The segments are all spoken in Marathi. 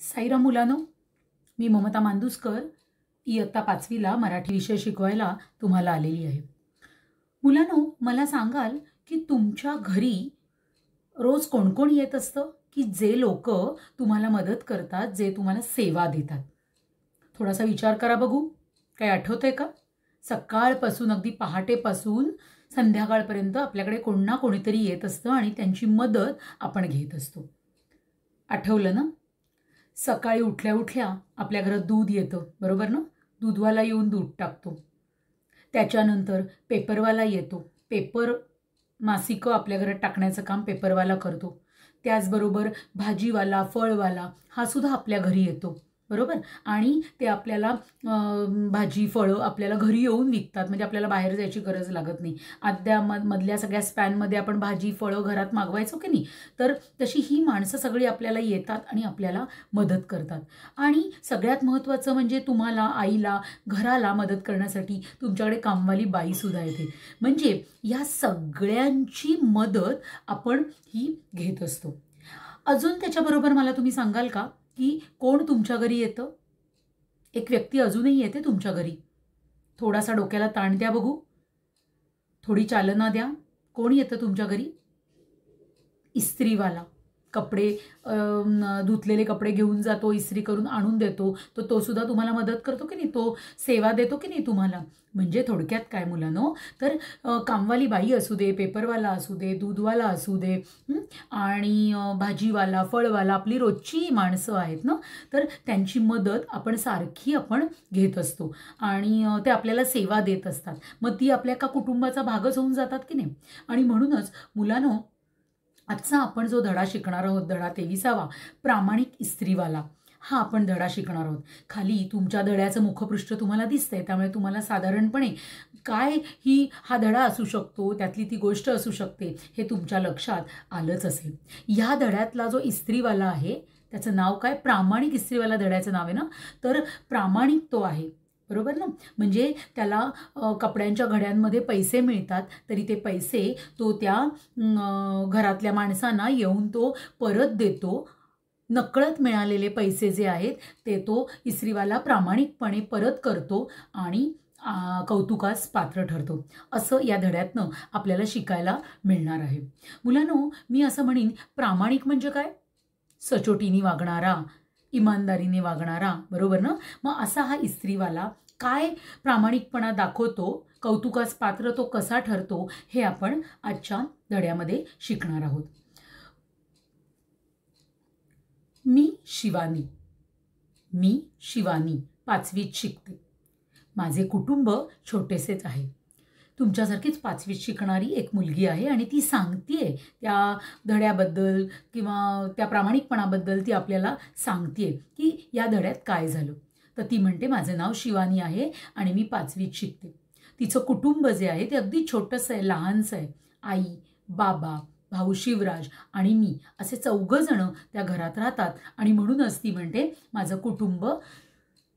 साईराम मुलानो मी ममता मांदुसकर इयत्ता पाचवीला मराठी विषय शिकवायला तुम्हाला आलेली आहे. मुलानो मला सांगाल की तुमच्या घरी रोज कोण कोण येत असतं? की जे लोक तुम्हाला मदत करतात जे तुम्हाला सेवा देतात? थोडासा विचार करा बघू. काही आठवतंय का? सकाळपासून अगदी पहाटेपासून संध्याकाळपर्यंत आपल्याकडे कोण ना कोणीतरी येत असतं आणि त्यांची मदत आपण घेत असतो. आठवलं ना? सकाळी उठल्या उठल्या आपल्या घरात दूध येतं बरोबर ना? दूधवाला येऊन दूध टाकतो. त्याच्यानंतर पेपरवाला येतो. पेपर मासिकं आपल्या घरात टाकण्याचं काम पेपरवाला करतो. त्याचबरोबर भाजीवाला फळवाला हा सुद्धा आपल्या घरी येतो. बरोबर? आणि ते आपल्याला भाजी फळं आपल्याला घरी येऊन विकतात. म्हणजे आपल्याला बाहेर जायची गरज लागत नाही. आद्या म मधल्या सगळ्या स्पॅनमध्ये आपण भाजी फळं घरात मागवायचो की नाही? तर तशी ही माणसं सगळी आपल्याला येतात आणि आपल्याला मदत करतात. आणि सगळ्यात महत्त्वाचं म्हणजे तुम्हाला आईला घराला मदत करण्यासाठी तुमच्याकडे कामवाली बाईसुद्धा येते. म्हणजे या सगळ्यांची मदत आपण ही घेत असतो. अजून त्याच्याबरोबर मला तुम्ही सांगाल का? की कोण तुमच्या घरी येतं? एक व्यक्ती अजूनही येते तुमच्या घरी. थोडासा डोक्याला ताण द्या बघू. थोडी चालना द्या. कोण येतं तुमच्या घरी? इस्त्रीवाला. कपडे धुतलेले कपडे घेऊन जातो इस्त्री करून आणून देतो. तर तो सुद्धा तुम्हाला मदत करतो की नाही? तो सेवा देतो की नाही तुम्हाला? म्हणजे थोडक्यात काय मुलांनो? तर कामवाली बाई असू दे पेपरवाला असू दे दूधवाला असू दे आणि भाजीवाला फळवाला आपली रोजची माणसं आहेत ना? तर त्यांची मदत आपण सारखी आपण घेत असतो. आणि ते आपल्याला सेवा देत असतात. मग ती आपल्या एका कुटुंबाचा भागच होऊन जातात की नाही? आणि म्हणूनच मुलांनो आजचा आपण जो धडा शिकणार आहोत धडा तेविसावा प्रामाणिक इस्त्रीवाला हा आपण धडा शिकणार आहोत. खाली तुमच्या धड्याचं मुखपृष्ठ तुम्हाला दिसतंय त्यामुळे तुम्हाला साधारणपणे काय ही हा धडा असू शकतो त्यातली ती गोष्ट असू शकते हे तुमच्या लक्षात आलंच असेल. ह्या धड्यातला जो इस्त्रीवाला आहे त्याचं नाव काय? प्रामाणिक इस्त्रीवाला धड्याचं नाव आहे ना? तर प्रामाणिक तो आहे. बरोबर ना? म्हणजे त्याला कपड्यांच्या घड्यांमध्ये पैसे मिळतात तरी ते पैसे तो त्या घरातल्या माणसांना येऊन तो परत देतो. नकळत मिळालेले पैसे जे आहेत ते तो इस्रीवाला प्रामाणिकपणे परत करतो आणि कौतुकास पात्र ठरतो. असं या धड्यातनं आपल्याला शिकायला मिळणार आहे. मुलांनो मी असं म्हणेन प्रामाणिक म्हणजे काय? सचोटीने वागणारा इमानदारीने वागणारा बरोबर ना? मग असा हा इस्त्रीवाला काय प्रामाणिकपणा दाखवतो कौतुकास पात्र तो कसा ठरतो हे आपण आजच्या धड्यामध्ये शिकणार आहोत. मी शिवानी. मी शिवानी. पाचवीत शिकते. माझे कुटुंब छोटेसेच आहे. तुमच्यासारखीच पाचवीत शिकणारी एक मुलगी आहे आणि ती सांगतीये त्या धड्याबद्दल किंवा त्या प्रामाणिकपणाबद्दल ती आपल्याला सांगतीये की या धड्यात काय झालं. तर ती म्हणते माझं नाव शिवानी आहे आणि मी पाचवीत शिकते. तिचं कुटुंब जे आहे ते अगदी छोटंसं आहे लहानसं आहे. आई बाबा भाऊ शिवराज आणि मी असे चौघंजणं त्या घरात राहतात आणि म्हणूनच ती म्हणते माझं कुटुंब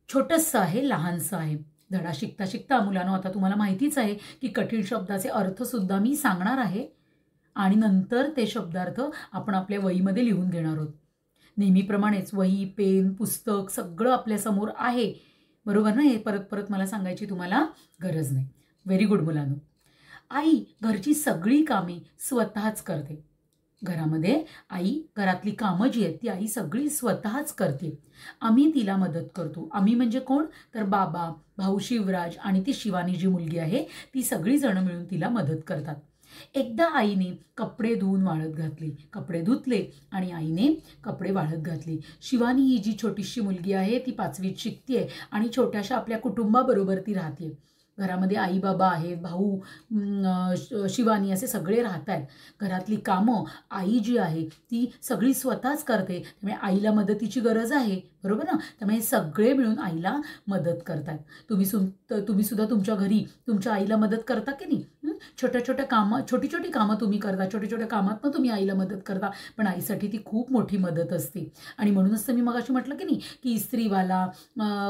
छोटंसं आहे लहानसं आहे. धडा शिकता शिकता मुलांनो आता तुम्हाला माहितीच आहे की कठीण शब्दाचे अर्थसुद्धा मी सांगणार आहे. आणि नंतर ते शब्दार्थ आपण आपल्या वहीमध्ये लिहून घेणार आहोत. नेहमीप्रमाणेच वही पेन पुस्तक सगळं आपल्यासमोर आहे. बरोबर ना हे? परत परत मला सांगायची तुम्हाला गरज नाही. व्हेरी गुड मुलांनो. आई घरची सगळी कामे स्वतःच करते. घरामध्ये आई घरातली कामं जी आहेत ती आई सगळी स्वतःच करते. आम्ही तिला मदत करतो. आम्ही म्हणजे कोण? तर बाबा भाऊ शिवराज आणि ती शिवानी जी मुलगी आहे ती सगळीजणं मिळून तिला मदत करतात. एकदा आईने कपडे धुवून वाळत घातले. कपडे धुतले आणि आईने कपडे वाळत घातले. शिवानी ही जी छोटीशी मुलगी आहे ती पाचवीत शिकते आणि छोट्याशा आपल्या कुटुंबाबरोबर ती राहते घरामध्ये आई बाबा आहेत भाऊ शिवानी असे सगळे राहत आहेत घरातली कामं आई जी आहे ती सगळी स्वतःच करते. त्यामुळे आईला मदतीची गरज आहे बरोबर ना? त्यामुळे सगळे मिळून आईला मदत करतात तुम्ही सु त- तुम्ही सुद्धा तुमच्या घरी तुमच्या आईला मदत करता की नाही? छोट्या छोट्या कामं छोटी छोटी कामं तुम्ही करता छोट्या छोट्या कामातनं तुम्ही आईला मदत करता पण आईसाठी ती खूप मोठी मदत असते. आणि म्हणूनच तर मी मग अशी म्हटलं की नाही की इस्त्रीवाला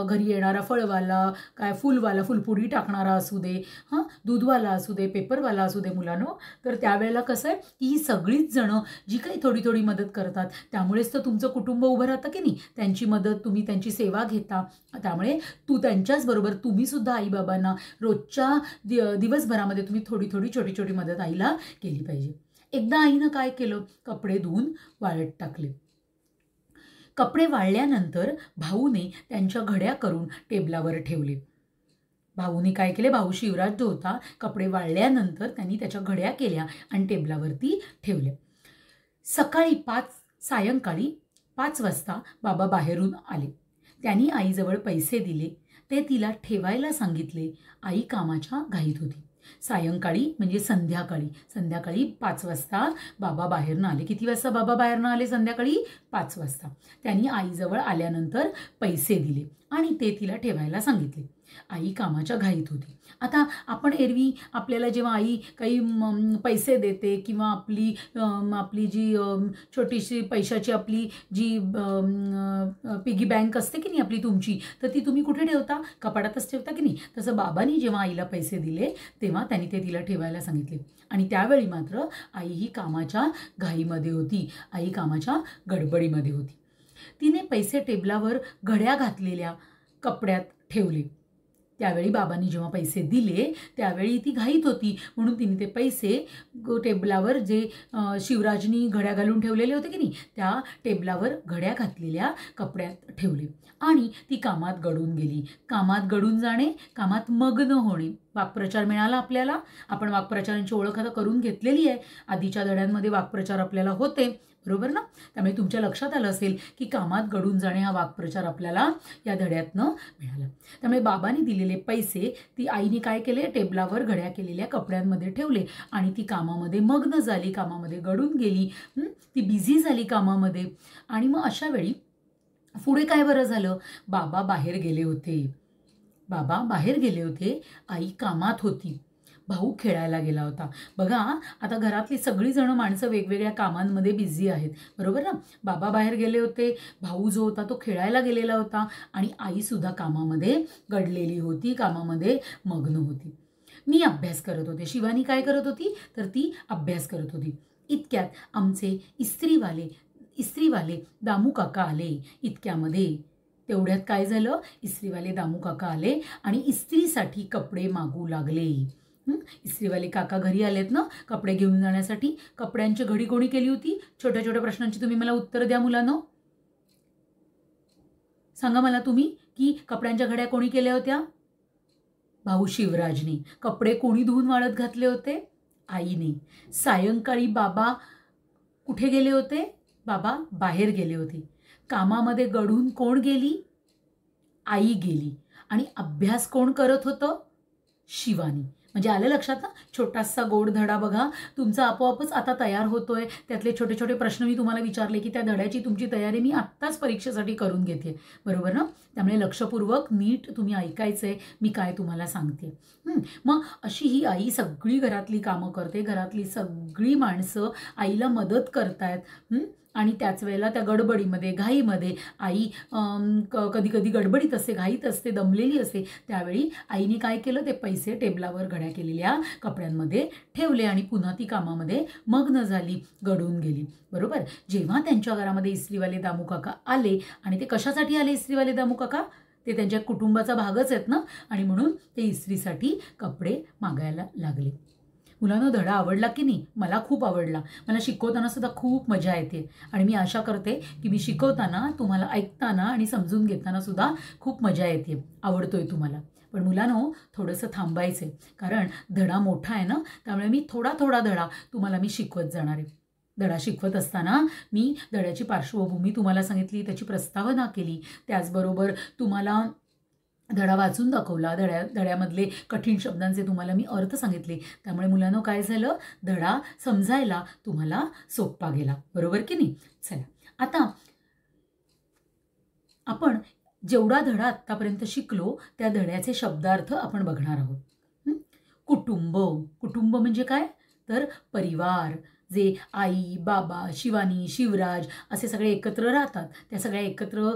घरी येणारा फळवाला काय फुलवाला फुलपुडी टाकणारा असू दे हां दूधवाला असू दे पेपरवाला असू दे मुलांनो तर त्यावेळेला कसं आहे की ही सगळीच जणं जी काही थोडी थोडी मदत करतात त्यामुळेच तर तुमचं कुटुंब उभं राहतं की नाही त्यांची मदत तुम्ही त्यांची सेवा घेता. त्यामुळे तू त्यांच्याच बरोबर तुम्ही सुद्धा आईबाबांना रोजच्या दि दिवसभरामध्ये तुम्ही थोडं थोडी छोटी छोटी मदत आईला केली पाहिजे. एकदा आईनं काय केलं? कपडे धुवून वाळत टाकले. कपडे वाळल्यानंतर भाऊने त्यांच्या घड्या करून टेबलावर ठेवले. भाऊने काय केले? भाऊ शिवराज जो होता कपडे वाळल्यानंतर त्यांनी त्याच्या घड्या केल्या आणि टेबलावरती ठेवल्या सकाळी पाच सायंकाळी पाच वाजता बाबा बाहेरून आले. त्यांनी आईजवळ पैसे दिले. ते तिला ठेवायला सांगितले. आई कामाच्या घाईत होती. सायंकाळी म्हणजे संध्याकाळी. संध्याकाळी पाच वाजता बाबा बाहेरनं आले. किती वाजता बाबा बाहेरनं आले? संध्याकाळी पाच वाजता. त्यांनी आईजवळ आल्यानंतर पैसे दिले आणि ते तिला ठेवायला सांगितले. आई कामाच्या घाईत होती. आता आपण एरवी आपल्याला जेव्हा आई काही पैसे देते किंवा आपली आपली जी छोटीशी पैशाची आपली जी पिगी बँक असते की नाही आपली तुमची तर ती तुम्ही कुठे ठेवता? कपाडातच ठेवता की नाही? तसं बाबांनी जेव्हा आईला पैसे दिले तेव्हा त्यांनी ते तिला ठेवायला सांगितले. आणि त्यावेळी मात्र आई ही कामाच्या घाईमध्ये होती. आई कामाच्या गडबडीमध्ये होती. तिने पैसे टेबलावर घड्या घातलेल्या कपड्यात ठेवले. त्यावेळी बाबांनी जेव्हा पैसे दिले त्यावेळी ती घाईत होती. म्हणून तिने ते पैसे टेबलावर जे शिवराजनी घड्या घालून ठेवलेले होते की नाही त्या टेबलावर घड्या घातलेल्या कपड्यात ठेवले. आणि ती कामात गडून गेली. कामात गडून जाणे कामात मग्न होणे. वाक्प्रचार मिळाला आपल्याला. आपण वाक्प्रचारांची ओळख आता करून घेतलेली आहे. आधीच्या धड्यांमध्ये वाक्प्रचार आपल्याला होते. बरोबर ना? त्यामुळे तुमच्या लक्षात आलं असेल की कामात घडून जाणे हा वाक्प्रचार आपल्याला या धड्यातनं मिळाला. त्यामुळे बाबांनी दिलेले पैसे ती आईने काय केले? टेबलावर घड्या केलेल्या कपड्यांमध्ये ठेवले आणि ती कामामध्ये मग्न झाली कामामध्ये गडून गेली. ती बिझी झाली कामामध्ये. आणि मग अशा वेळी पुढे काय बरं झालं? बाबा बाहेर गेले होते. बाबा बाहेर गेले होते. आई कामात होती. भाऊ खेळायला गेला होता. बघा आता घरातली सगळीजणं माणसं वेगवेगळ्या कामांमध्ये बिझी आहेत. बरोबर ना? बाबा बाहेर गेले होते भाऊ जो होता तो खेळायला गेलेला होता आणि आईसुद्धा कामामध्ये गडलेली होती कामामध्ये मग्न होती. मी अभ्यास करत होते. शिवानी काय करत होती? तर ती अभ्यास करत होती. इतक्यात आमचे इस्त्रीवाले इस्त्रीवाले दामू काका आले इतक्यामध्ये. तेवढ्यात काय झालं? इस्त्रीवाले दामू काका आले आणि इस्त्रीसाठी कपडे मागू लागले. इस्त्रीवाले काका घरी आलेत ना कपडे घेऊन जाण्यासाठी. कपड्यांची घडी कोणी केली होती? छोट्या छोट्या प्रश्नांची तुम्ही मला उत्तर द्या मुलांनो. सांगा मला तुम्ही की कपड्यांच्या घड्या कोणी केल्या होत्या? भाऊ शिवराजने. कपडे कोणी धुवून वाळत घातले होते? आईने. सायंकाळी बाबा कुठे गेले होते? बाबा बाहेर गेले होते. कामामध्ये गढून कोण गेली? आई गेली. आणि अभ्यास कोण करत होतं? शिवानी. म्हणजे आलं लक्षात ना? छोटासा गोड धडा बघा. तुमचा आपोआपच आता तयार होतोय. त्यातले छोटे छोटे प्रश्न मी तुम्हाला विचारले की त्या धड्याची तुमची तयारी मी आत्ताच परीक्षेसाठी करून घेते. बरोबर ना? त्यामुळे लक्षपूर्वक नीट तुम्ही ऐकायचं आहे मी काय तुम्हाला सांगते. मग अशी ही आई सगळी घरातली कामं करते. घरातली सगळी माणसं आईला मदत करतायत. आणि त्याच वेळेला त्या गडबडीमध्ये घाईमध्ये आई कधी कधी गडबडीत असते घाईत असते दमलेली असते त्यावेळी आईने काय केलं ते पैसे टेबलावर घड्या केलेल्या कपड्यांमध्ये ठेवले आणि पुन्हा ती कामामध्ये मग्न झाली गडून गेली. बरोबर? जेव्हा त्यांच्या घरामध्ये इस्त्रीवाले दामू काका आले आणि ते कशासाठी आले इस्त्रीवाले दामू काका? ते त्यांच्या कुटुंबाचा भागच आहेत ना? आणि म्हणून ते इस्त्रीसाठी कपडे मागायला लागले. मुलांना धडा आवडला की नाही मला खूप आवडला. मला शिकवताना सुद्धा खूप मजा येते. आणि मी आशा करते की मी शिकवताना तुम्हाला ऐकताना आणि समजून घेताना सुद्धा खूप मजा येते. आवडतोय तुम्हाला. पण मुलांनो थोडंसं थांबायचं आहे कारण धडा मोठा आहे ना त्यामुळे मी थोडा थोडा धडा तुम्हाला मी शिकवत जाणार आहे. धडा शिकवत असताना मी धड्याची पार्श्वभूमी तुम्हाला सांगितली त्याची प्रस्तावना केली. त्याचबरोबर तुम्हाला धडा वाचून दाखवला. धड्या धड्यामधले कठीण शब्दांचे तुम्हाला मी अर्थ सांगितले. त्यामुळे मुलांना काय झालं? धडा समजायला तुम्हाला सोप्पा गेला. बरोबर की नाही? चला. आता आपण जेवढा धडा आत्तापर्यंत शिकलो त्या धड्याचे शब्दार्थ आपण बघणार आहोत. कुटुंब. कुटुंब म्हणजे काय? तर परिवार. जे आई बाबा शिवानी शिवराज असे सगळे एकत्र राहतात. त्या सगळ्या एकत्र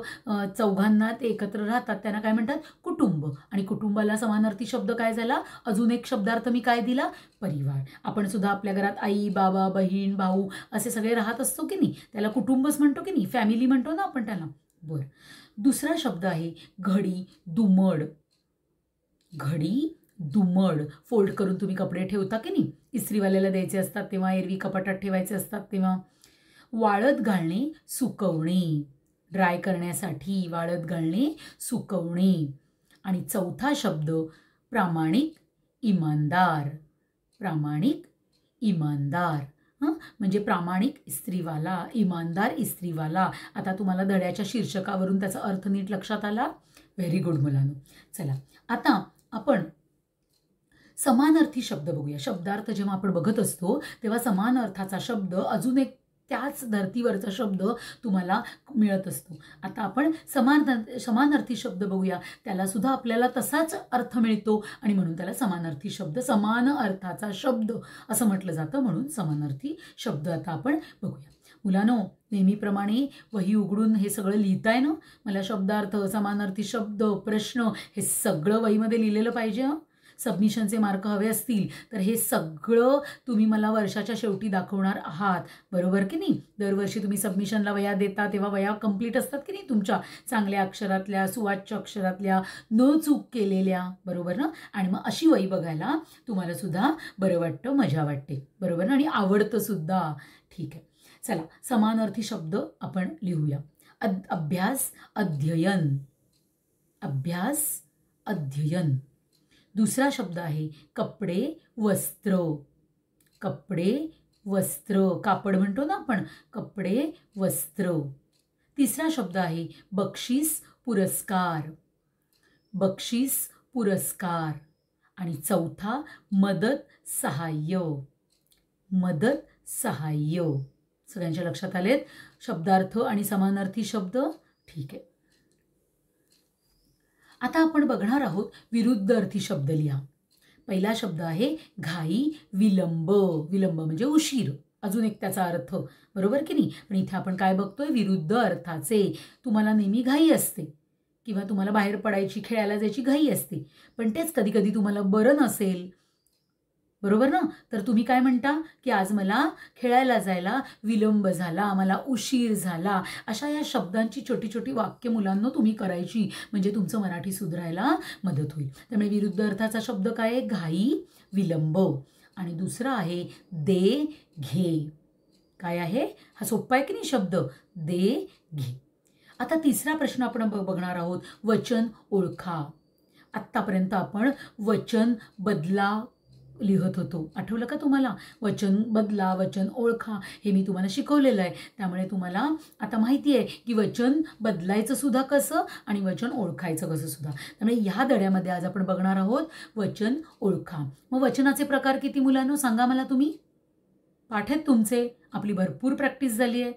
चौघांना ते एकत्र राहतात. त्यांना काय म्हणतात? कुटुंब. आणि कुटुंबाला समानार्थी शब्द काय झाला? अजून एक शब्दार्थ मी काय दिला? परिवार. आपण सुद्धा आपल्या घरात आई बाबा बहीण भाऊ असे सगळे राहत असतो की नाही? त्याला कुटुंबच म्हणतो की नाही? फॅमिली म्हणतो ना आपण त्याला. बरं. दुसरा शब्द आहे घडी दुमड. घडी दुमड फोल्ड करून तुम्ही कपडे ठेवता की नाही? इस्त्रीवाल्याला द्यायचे असतात तेव्हा एरवी कपाटात ठेवायचे असतात तेव्हा. वाळत घालणे सुकवणे. ड्राय करण्यासाठी वाळत घालणे सुकवणे. आणि चौथा शब्द प्रामाणिक इमानदार. प्रामाणिक इमानदार. हं? म्हणजे प्रामाणिक इस्त्रीवाला इमानदार इस्त्रीवाला. आता तुम्हाला धड्याच्या शीर्षकावरून त्याचा अर्थ नीट लक्षात आला? व्हेरी गुड मुलांनो. चला. आता आपण समानार्थी शब्द बघूया. शब्दार्थ जेव्हा आपण बघत असतो तेव्हा समान अर्थाचा शब्द अजून एक त्याच धर्तीवरचा शब्द तुम्हाला मिळत असतो. आता आपण समान समानार्थी शब्द बघूया. त्याला सुद्धा आपल्याला तसाच अर्थ मिळतो आणि म्हणून त्याला समानार्थी शब्द समान अर्थाचा शब्द असं म्हटलं जातं. म्हणून समानार्थी शब्द आता आपण बघूया. मुलानो नेहमीप्रमाणे वही उघडून हे सगळं लिहिताय ना? मला शब्दार्थ समानार्थी शब्द प्रश्न हे सगळं वहीमध्ये लिहिलेलं पाहिजे हं? सबमिशनचे मार्क हवे असतील तर हे सगळं तुम्ही मला वर्षाच्या शेवटी दाखवणार आहात. बरोबर की नाही? दरवर्षी तुम्ही सबमिशनला वया देता तेव्हा वया कंप्लीट असतात की नाही तुमच्या? चांगल्या अक्षरातल्या सुवाच्य अक्षरातल्या न चूक केलेल्या. बरोबर ना? आणि मग अशी वही बघायला तुम्हाला सुद्धा बरं वाटतं मजा वाटते. बरोबर ना? आणि आवडतं सुद्धा. ठीक आहे. चला समानार्थी शब्द आपण लिहूया. अभ्यास अध्ययन. अभ्यास अध्ययन. दुसरा शब्द आहे कपडे वस्त्र. कपडे वस्त्र. कापड म्हणतो ना आपण. कपडे वस्त्र. तिसरा शब्द आहे बक्षीस पुरस्कार. बक्षीस पुरस्कार. आणि चौथा मदत सहाय्य. मदत सहाय्य. सगळ्यांच्या लक्षात आलेत? शब्दार्थ आणि समानार्थी शब्द? ठीक आहे. आता आपण बघणार आहोत विरुद्ध अर्थी शब्द लिहा. पहिला शब्द आहे घाई विलंब. विलंब म्हणजे उशीर. अजून एक त्याचा अर्थ. बरोबर की नाही? पण इथे आपण काय बघतोय? विरुद्ध अर्थाचे. तुम्हाला नेहमी घाई असते. किंवा तुम्हाला बाहेर पडायची खेळायला जायची घाई असते. पण तेच कधी कधी तुम्हाला बरं नसेल. बरोबर ना? तर तुम्ही काय म्हणता? की आज मला खेळायला जायला विलंब झाला मला उशीर झाला. अशा या शब्दांची छोटी छोटी वाक्य मुलांना तुम्ही करायची म्हणजे तुमचं मराठी सुधारायला मदत होईल. त्यामुळे विरुद्ध अर्थाचा शब्द काय आहे? घाई विलंब. आणि दुसरा आहे दे घे. काय आहे? हा सोप्पा आहे की नाही शब्द? दे घे. आता तिसरा प्रश्न आपण ब- बघणार आहोत वचन ओळखा. आत्तापर्यंत आपण वचन बदला लिहत होतो. आठवलं का तुम्हाला? वचन बदला वचन ओळखा हे मी तुम्हाला शिकवलेलं आहे. त्यामुळे तुम्हाला आता माहिती आहे की वचन बदलायचं सुद्धा कसं आणि वचन ओळखायचं कसं सुद्धा. त्यामुळे ह्या धड्यामध्ये आज आपण बघणार आहोत वचन ओळखा. मग वचनाचे प्रकार किती मुलांनो? सांगा मला तुम्ही. पाठ आहेत तुमचे. आपली भरपूर प्रॅक्टिस झाली आहे.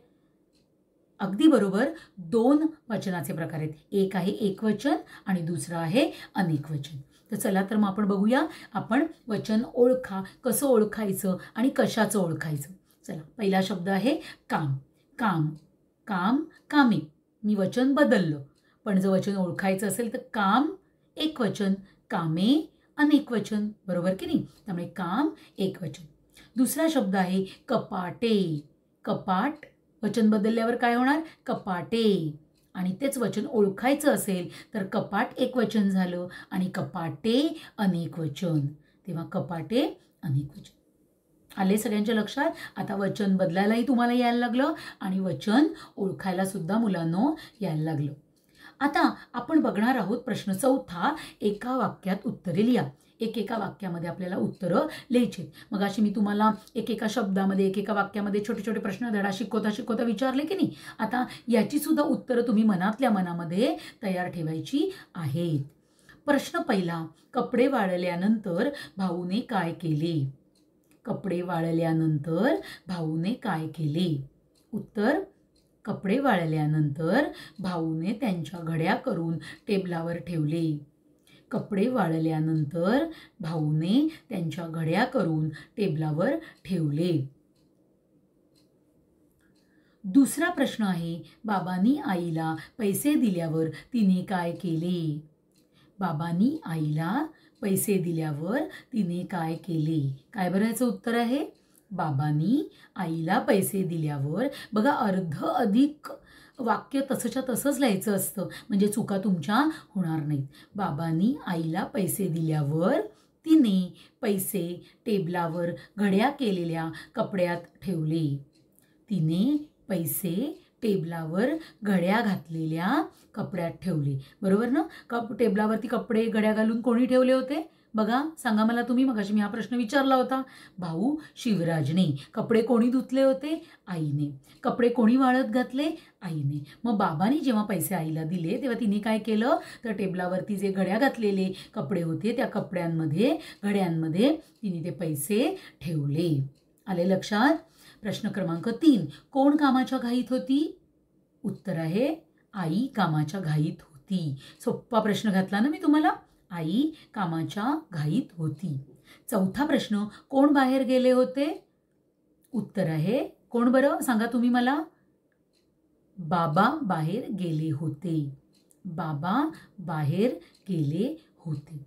अगदी बरोबर दोन वचनाचे प्रकार आहेत. एक आहे एकवचन आणि दुसरं आहे अनेक वचन. तर चला तर मग आपण बघूया आपण वचन ओळखा कसं ओळखायचं आणि कशाचं ओळखायचं. चला पहिला शब्द आहे काम. काम. काम कामे. मी वचन बदललं. पण जर वचन ओळखायचं असेल तर काम एक वचन. कामे अनेक वचन. बरोबर की नाही? त्यामुळे काम एक वचन. दुसरा शब्द आहे कपाटे. कपाट. वचन बदलल्यावर काय होणार? कपाटे. आणि तेच वचन ओळखायचं असेल तर कपाट एक वचन झालं आणि कपाटे अनेक वचन. तेव्हा कपाटे अनेक वचन. आले सगळ्यांच्या लक्षात? आता वचन बदलायलाही तुम्हाला यायला लागलं आणि वचन ओळखायला सुद्धा मुलांनो यायला लागलं. आता आपण बघणार आहोत प्रश्न चौथा एका वाक्यात उत्तरे लिहा. एकेका वाक्यामध्ये आपल्याला उत्तरं लिहायची मग अशी मी तुम्हाला एकेका शब्दामध्ये एकेका वाक्यामध्ये छोटे छोटे प्रश्न धडा शिकवता शिकवता विचारले की नाही आता याची सुद्धा उत्तरं तुम्ही मनातल्या मनामध्ये तयार ठेवायची आहेत. प्रश्न पहिला कपडे वाळल्यानंतर भाऊने काय केले? कपडे वाळल्यानंतर भाऊने काय केले? उत्तर कपडे वाळल्यानंतर भाऊने त्यांच्या घड्या करून टेबलावर ठेवले. कपडे वाळल्यानंतर भाऊने त्यांच्या घड्या करून टेबलावर ठेवले. दुसरा प्रश्न आहे बाबांनी आईला पैसे दिल्यावर तिने काय केले? बाबांनी आईला पैसे दिल्यावर तिने काय केले? काय बरं याचं उत्तर आहे? बाबांनी आईला पैसे दिल्यावर बघा अर्ध अधिक वाक्य तसंच्या तसंच लिहायचं असतं. म्हणजे चुका तुमच्या होणार नाहीत. बाबांनी आईला पैसे दिल्यावर तिने पैसे टेबलावर घड्या केलेल्या कपड्यात ठेवले. तिने पैसे टेबलावर घड्या घातलेल्या कपड्यात ठेवले. बरोबर ना? कप टेबलावरती कपडे घड्या घालून कोणी ठेवले होते? बघा सांगा मला तुम्ही मगाशी मी हा प्रश्न विचारला होता. भाऊ शिवराजने कपडे कोणी धुतले होते? आईने. कपडे कोणी वाळत घातले? आईने. मग बाबांनी जेव्हा पैसे आईला दिले तेव्हा तिने काय केलं? तर टेबलावरती जे घड्या घातलेले कपडे होते त्या कपड्यांमध्ये घड्यांमध्ये तिने ते पैसे ठेवले. आले लक्षात? प्रश्न क्रमांक तीन. कोण कामाच्या घाईत होती? उत्तर आहे आई कामाच्या घाईत होती. सोप्पा प्रश्न घातला ना मी तुम्हाला? आई कामाच्या घाईत होती. चौथा प्रश्न कोण बाहेर गेले होते? उत्तर आहे कोण बरं? सांगा तुम्ही मला. बाबा बाहेर गेले होते. बाबा बाहेर गेले होते.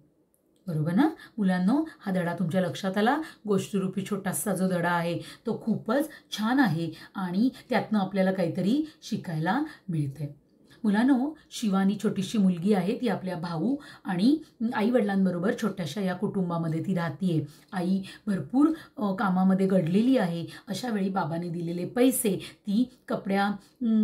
बरोबर ना? मुलांनो हा धडा तुमच्या लक्षात आला? गोष्टीरूपी छोटासा जो धडा आहे तो खूपच छान आहे आणि त्यातनं आपल्याला काहीतरी शिकायला मिळते मुलांनो शिवानी छोटीशी मुलगी आहे ती आपल्या भाऊ आणि आईवडिलांबरोबर छोट्याशा या कुटुंबामध्ये ती राहतीये. आई भरपूर कामामध्ये घडलेली आहे. अशा वेळी बाबाने दिलेले पैसे ती कपड्या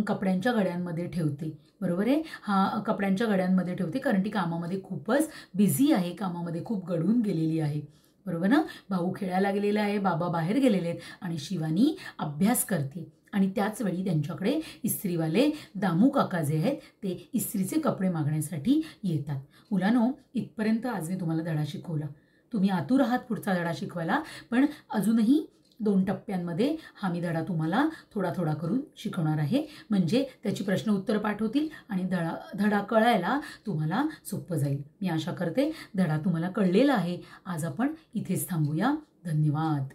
कपड्यांच्या गड्यांमध्ये ठेवते. बरोबर आहे? हा कपड्यांच्या गड्यांमध्ये ठेवते कारण ती कामामध्ये खूपच बिझी आहे. कामामध्ये खूप गडून गेलेली आहे. बरोबर ना? भाऊ खेळायला गेलेला आहे बाबा बाहेर गेलेले आहेत आणि शिवानी अभ्यास करते. आणि त्याचवेळी त्यांच्याकडे इस्त्रीवाले दामू काका जे आहेत ते इस्त्रीचे कपडे मागण्यासाठी येतात. मुलांनो इथपर्यंत आज मी तुम्हाला धडा शिकवला. तुम्ही आतूर आहात पुढचा धडा शिकवायला पण अजूनही दोन टप्प्यांमध्ये हा मी धडा तुम्हाला थोडा थोडा करून शिकवणार आहे. म्हणजे त्याची प्रश्न उत्तर पाठ होतील आणि धडा धडा कळायला तुम्हाला सोपं जाईल. मी आशा करते धडा तुम्हाला कळलेला आहे. आज आपण इथेच थांबूया. धन्यवाद.